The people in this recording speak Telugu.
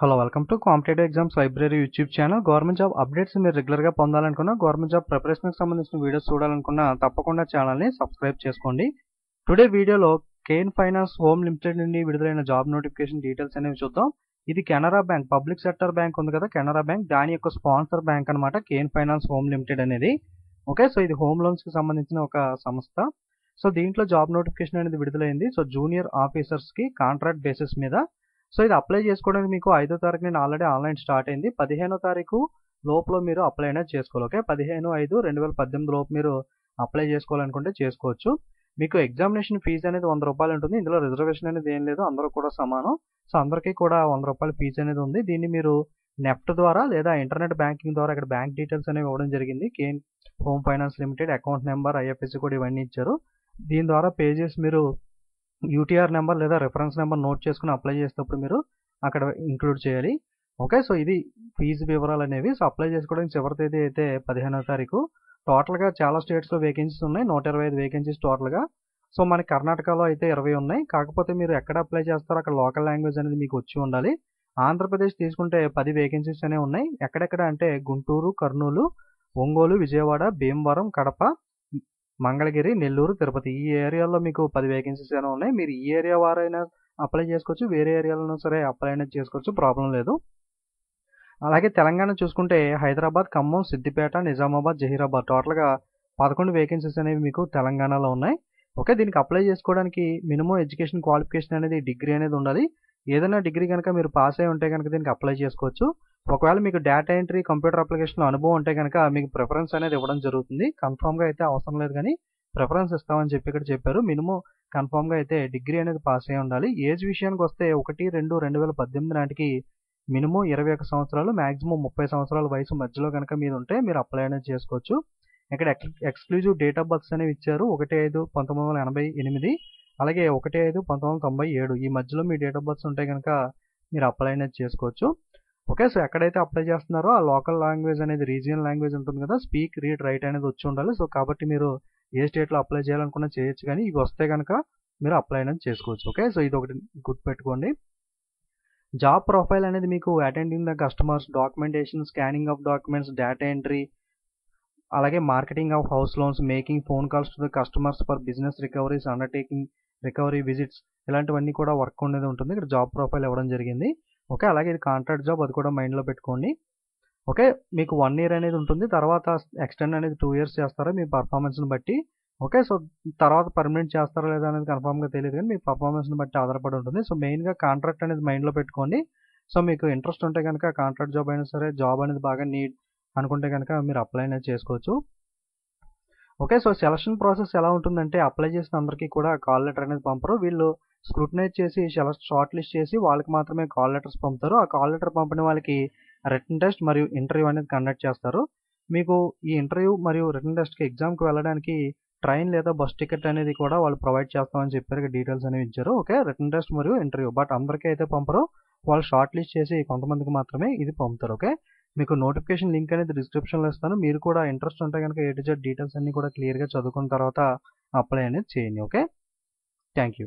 Hello welcome to competitive exams library YouTube channel government job updates మీరు రెగ్యులర్గా పొందాలనుకున్న గవర్నమెంట్ జాబ్ ప్రిపరేషన్కి సంబంధించిన వీడియోస్ చూడాలనుకున్న తప్పకుండా ఛానల్ని సబ్స్క్రైబ్ చేసుకోండి. టుడే వీడియోలో కేన్ ఫైనాన్స్ హోమ్ లిమిటెడ్ నుండి విడుదలైన జాబ్ నోటిఫికేషన్ డీటెయిల్స్ అనేవి చూద్దాం. ఇది Canara bank public sector bank ఉంది కదా కెనరా బ్యాంక్ దాని యొక్క స్పాన్సర్ బ్యాంక్ అనమాట కేన్ ఫైనాన్స్ హోమ్ లిమిటెడ్ అనేది. ఓకే సో ఇది హోమ్ లోన్స్కి సంబంధించిన ఒక సంస్థ. సో దీంట్లో జాబ్ నోటిఫికేషన్ అనేది విడుదలైంది. సో జూనియర్ ఆఫీసర్స్కి కాంట్రాక్ట్ బేసిస్ మీద సో ఇది అప్లై చేసుకోవడానికి మీకు ఐదో తారీఖు నేను ఆల్రెడీ ఆన్లైన్ స్టార్ట్ అయింది. పదిహేనో తారీఖు లోపల మీరు అప్లై అనేది చేసుకోవాలి ఓకే? పదిహేను ఐదు రెండు వేల పద్దెనిమిది లోపు మీరు అప్లై చేసుకోవాలనుకుంటే చేసుకోవచ్చు. మీకు ఎగ్జామినేషన్ ఫీజు అనేది వంద రూపాయలు ఉంటుంది. ఇందులో రిజర్వేషన్ అనేది ఏం లేదు. అందరూ కూడా సమానం. సో అందరికీ కూడా వంద రూపాయల ఫీజు అనేది ఉంది. దీన్ని మీరు నెఫ్ట్ ద్వారా లేదా ఇంటర్నెట్ బ్యాంకింగ్ ద్వారా ఇక్కడ బ్యాంక్ డీటెయిల్స్ అనేవి ఇవ్వడం జరిగింది. Can home finance limited account number IFSC కూడా ఇవన్నీ ఇచ్చారు. దీని ద్వారా పే చేసి మీరు యూటీఆర్ నెంబర్ లేదా రెఫరెన్స్ నెంబర్ నోట్ చేసుకుని అప్లై చేసేటప్పుడు మీరు అక్కడ ఇంక్లూడ్ చేయాలి. ఓకే సో ఇది ఫీజు వివరాలు అనేవి. సో అప్లై చేసుకోవడానికి చివరి తేదీ అయితే పదిహేనో తారీఖు. టోటల్గా చాలా స్టేట్స్లో వేకెన్సీస్ ఉన్నాయి. నూట ఇరవై ఐదు వేకెన్సీస్ టోటల్గా సో మన కర్ణాటకలో అయితే ఇరవై ఉన్నాయి. కాకపోతే మీరు ఎక్కడ అప్లై చేస్తారో అక్కడ లోకల్ లాంగ్వేజ్ అనేది మీకు వచ్చి ఉండాలి. ఆంధ్రప్రదేశ్ తీసుకుంటే పది వేకెన్సీస్ అనేవి ఉన్నాయి. ఎక్కడెక్కడ అంటే గుంటూరు కర్నూలు ఒంగోలు విజయవాడ భీమవరం కడప మంగళగిరి నెల్లూరు తిరుపతి. ఈ ఏరియాలో మీకు పది వేకెన్సీస్ అయినా ఉన్నాయి. మీరు ఈ ఏరియా వారైనా అప్లై చేసుకోవచ్చు. వేరే ఏరియాలో సరే అప్లై అనేది చేసుకోవచ్చు. ప్రాబ్లం లేదు. అలాగే తెలంగాణ చూసుకుంటే హైదరాబాద్ ఖమ్మం సిద్దిపేట నిజామాబాద్ జహీరాబాద్ టోటల్గా పదకొండు వేకెన్సీస్ అనేవి మీకు తెలంగాణలో ఉన్నాయి. ఓకే దీనికి అప్లై చేసుకోవడానికి మినిమం ఎడ్యుకేషన్ క్వాలిఫికేషన్ అనేది డిగ్రీ అనేది ఉండాలి. ఏదైనా డిగ్రీ కనుక మీరు పాస్ అయి ఉంటే కనుక దీనికి అప్లై చేసుకోవచ్చు. ఒకవేళ మీకు డేటా ఎంట్రీ కంప్యూటర్ అప్లికేషన్ అనుభవం ఉంటే కనుక మీకు ప్రిఫరెన్స్ అనేది ఇవ్వడం జరుగుతుంది. కన్ఫామ్గా అయితే అవసరం లేదు కానీ ప్రిఫరెన్స్ ఇస్తామని చెప్పి ఇక్కడ చెప్పారు. మినిమం కన్ఫామ్గా అయితే డిగ్రీ అనేది పాస్ అయి ఉండాలి. ఏజ్ విషయానికి వస్తే ఒకటి రెండు రెండు వేల పద్దెనిమిది నాటికి మినిమం ఇరవై ఒక సంవత్సరాలు మాక్సిమం ముప్పై సంవత్సరాల వయసు మధ్యలో కనుక మీరు ఉంటే మీరు అప్లై అనేది చేసుకోవచ్చు. ఇక్కడ ఎక్స్క్లూజివ్ డేట్ ఆఫ్ బర్త్స్ అనేవి ఇచ్చారు. ఒకటి ఐదు పంతొమ్మిది వందల ఎనభై ఎనిమిది అలాగే ఒకటి ఐదు పంతొమ్మిది వందల తొంభై ఏడు. ఈ మధ్యలో మీ డేట్ ఆఫ్ బర్త్స్ ఉంటే కనుక మీరు అప్లై అనేది చేసుకోవచ్చు. ఓకే సో ఎక్కడైతే అప్లై చేస్తున్నారో ఆ లోకల్ లాంగ్వేజ్ అనేది రీజియన్ లాంగ్వేజ్ ఉంటుంది కదా స్పీక్ రీడ్ రైట్ అనేది వచ్చి ఉండాలి. సో కాబట్టి మీరు ఏ స్టేట్లో అప్లై చేయాలనుకున్నా చేయొచ్చు కానీ ఇవి వస్తే కనుక మీరు అప్లై అనేది చేసుకోవచ్చు. ఓకే సో ఇది ఒకటి గుర్తుపెట్టుకోండి. జాబ్ ప్రొఫైల్ అనేది మీకు attending the customers documentation scanning of documents data entry అలాగే marketing of house loans making phone calls to the customers for business recoveries undertaking recovery visits ఇలాంటివన్నీ కూడా వర్క్ ఉండేది ఉంటుంది. ఇక్కడ జాబ్ ప్రొఫైల్ ఇవ్వడం జరిగింది. ఓకే అలాగే ఇది కాంట్రాక్ట్ జాబ్ అది కూడా మైండ్లో పెట్టుకోండి. ఓకే మీకు వన్ ఇయర్ అనేది ఉంటుంది తర్వాత ఎక్స్టెండ్ అనేది టూ ఇయర్స్ చేస్తారా మీ పర్ఫార్మెన్స్ని బట్టి. ఓకే సో తర్వాత పర్మనెంట్ చేస్తారా లేదా అనేది కన్ఫామ్గా తెలియదు కానీ మీ పర్ఫార్మెన్స్ని బట్టి ఆధారపడి ఉంటుంది. సో మెయిన్గా కాంట్రాక్ట్ అనేది మైండ్లో పెట్టుకోండి. సో మీకు ఇంట్రెస్ట్ ఉంటే కనుక కాంట్రాక్ట్ జాబ్ అయినా సరే జాబ్ అనేది బాగా నీడ్ అనుకుంటే కనుక మీరు అప్లై అనేది చేసుకోవచ్చు. ఓకే సో సెలక్షన్ ప్రాసెస్ ఎలా ఉంటుందంటే అప్లై చేసిన అందరికీ కూడా కాల్ లెటర్ అనేది పంపరు. వీళ్ళు స్క్రూటనైజ్ చేసి షార్ట్ లిస్ట్ చేసి వాళ్ళకి మాత్రమే కాల్ లెటర్స్ పంపుతారు. ఆ కాల్ లెటర్ పంపిన వాళ్ళకి రిటర్న్ టెస్ట్ మరియు ఇంటర్వ్యూ అనేది కండక్ట్ చేస్తారు. మీకు ఈ ఇంటర్వ్యూ మరియు రిటర్న్ టెస్ట్కి ఎగ్జామ్కి వెళ్ళడానికి ట్రైన్ లేదా బస్ టికెట్ అనేది కూడా వాళ్ళు ప్రొవైడ్ చేస్తామని చెప్పారు. డీటెయిల్స్ అనేవి ఇచ్చారు. ఓకే? రిటర్న్ టెస్ట్ మరియు ఇంటర్వ్యూ బట్ అందరికీ అయితే పంపరు. వాళ్ళు షార్ట్ లిస్ట్ చేసి కొంతమందికి మాత్రమే ఇది పంపుతారు. ఓకే? మీకు నోటిఫికేషన్ లింక్ అనేది డిస్క్రిప్షన్లో ఇస్తాను. మీరు కూడా ఇంట్రెస్ట్ ఉంటే కనుక ఏ టు జెడ్ డీటెయిల్స్ అన్ని కూడా క్లియర్గా చదువుకున్న తర్వాత అప్లై అనేది చేయండి. ఓకే? Thank you